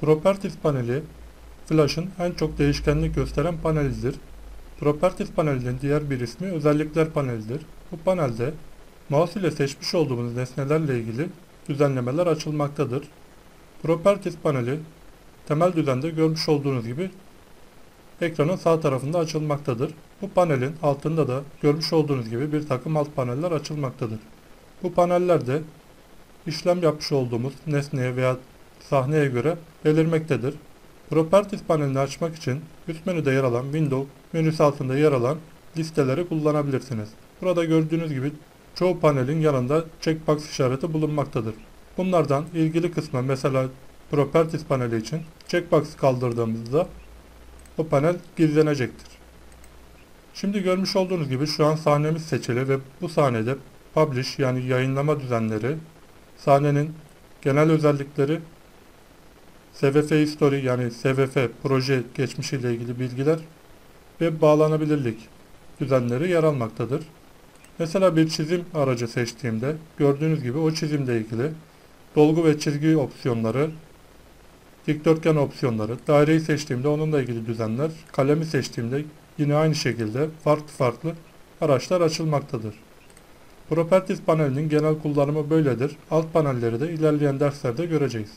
Properties paneli, Flash'ın en çok değişkenlik gösteren panelidir. Properties panelinin diğer bir ismi özellikler panelidir. Bu panelde mouse ile seçmiş olduğumuz nesnelerle ilgili düzenlemeler açılmaktadır. Properties paneli temel düzende görmüş olduğunuz gibi ekranın sağ tarafında açılmaktadır. Bu panelin altında da görmüş olduğunuz gibi bir takım alt paneller açılmaktadır. Bu panellerde işlem yapmış olduğumuz nesneye veya sahneye göre belirmektedir. Properties panelini açmak için üst menüde yer alan Window menüsü altında yer alan listeleri kullanabilirsiniz. Burada gördüğünüz gibi çoğu panelin yanında checkbox işareti bulunmaktadır. Bunlardan ilgili kısma mesela Properties paneli için checkbox kaldırdığımızda o panel gizlenecektir. Şimdi görmüş olduğunuz gibi şu an sahnemiz seçili ve bu sahnede Publish yani yayınlama düzenleri, sahnenin genel özellikleri, SVF History yani SVF proje geçmişiyle ilgili bilgiler ve bağlanabilirlik düzenleri yer almaktadır. Mesela bir çizim aracı seçtiğimde gördüğünüz gibi o çizimle ilgili dolgu ve çizgi opsiyonları, dikdörtgen opsiyonları, daireyi seçtiğimde onunla ilgili düzenler, kalemi seçtiğimde yine aynı şekilde farklı farklı araçlar açılmaktadır. Properties panelinin genel kullanımı böyledir. Alt panelleri de ilerleyen derslerde göreceğiz.